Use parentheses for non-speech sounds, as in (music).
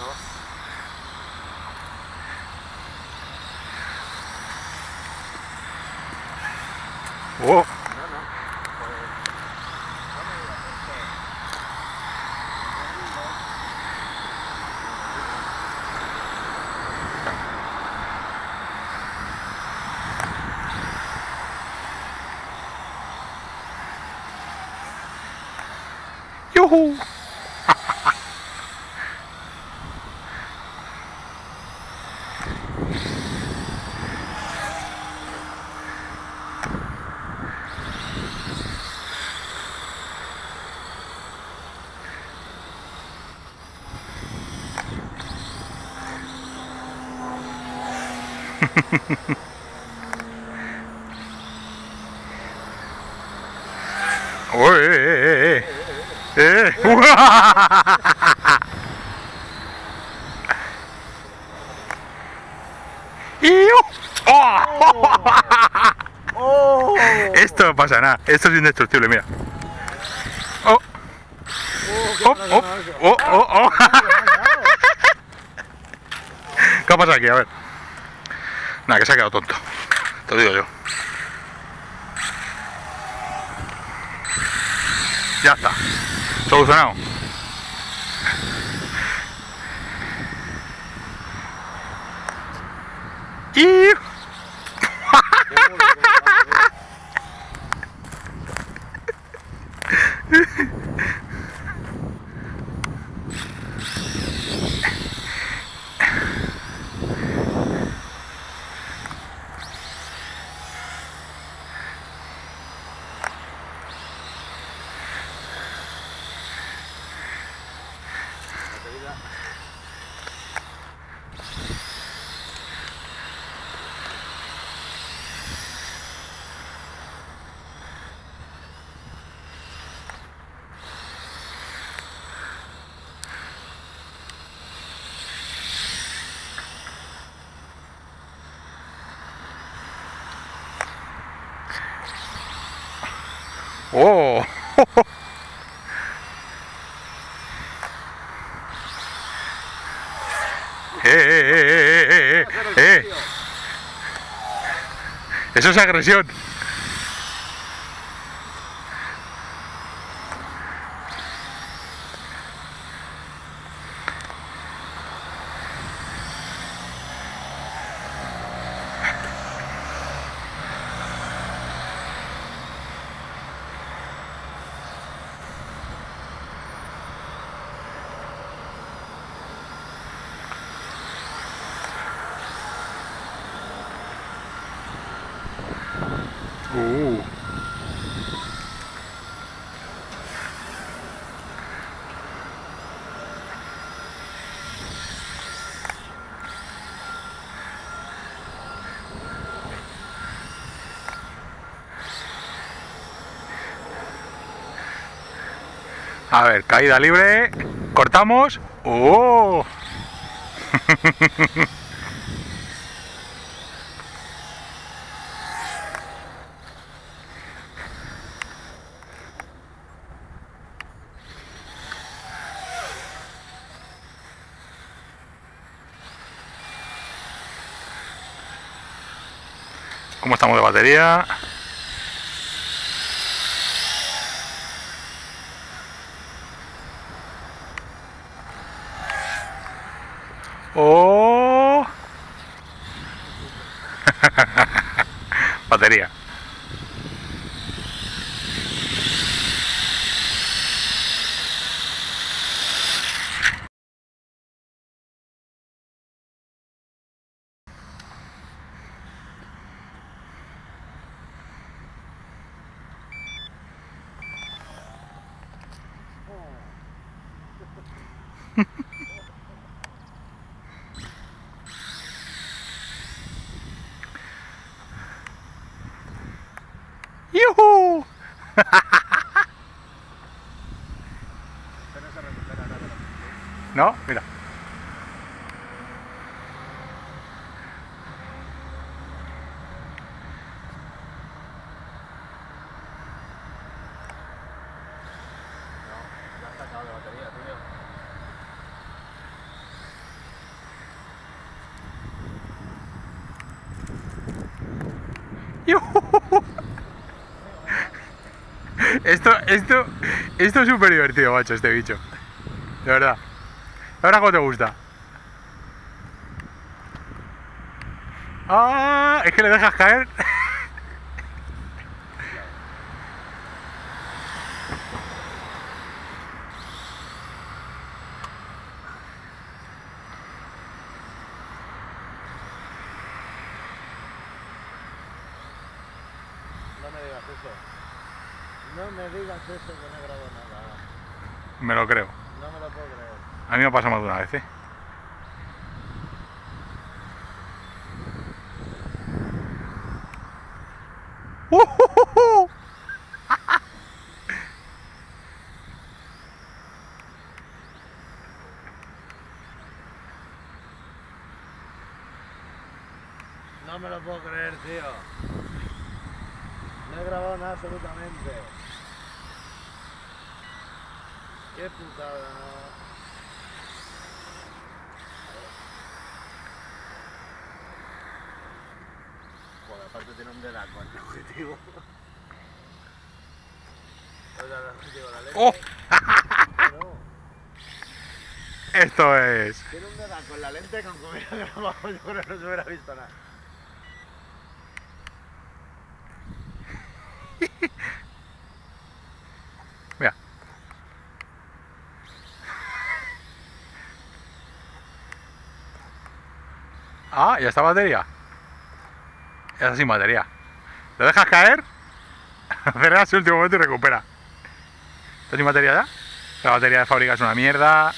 ますお。よほー。¡Uy! ¡Eh! ¡Oh! Esto no pasa nada, esto es indestructible, mira. ¡Oh! ¡Oh! ¡Oh! ¡Oh! ¡Oh! ¡Oh! (laughs) ¿Qué ha pasado aquí? A ver. Nada, que se ha quedado tonto. Te lo digo yo. Ya está. Solucionado. ¡Iu! ¡Oh! (laughs) ¡Eh, eh, eh, eh, eh, eh! Eso es agresión. Uh. A ver, caída libre. Cortamos. ¡Oh! ¿Cómo estamos de batería? ¡Oh! (laughs) batería. (laughs) No, mira. Ya está acabado la batería, tío. ¡Yujú! Esto, esto, esto es súper divertido, macho, este bicho. De verdad. ¿Ahora cómo te gusta? ¡Ah! Es que le dejas caer. No me digas eso. No me digas eso que no he grabado nada. Me lo creo. No me lo puedo creer. A mí me ha pasado más de una vez, ¿eh? ¡Uh! No me lo puedo creer, tío. Grabado nada absolutamente. Qué putada. Joder, aparte tiene un dedaco el objetivo. ¡Oh! Esto es. tiene un dedaco en la lente que aunque hubiera (laughs) grabado yo creo que no se hubiera visto nada. Mira. Ah, ya está batería. Está sin batería. ¿Lo dejas caer? (laughs) Aceleras el último momento y recupera. ¿Está sin batería ya? La batería de fábrica es una mierda.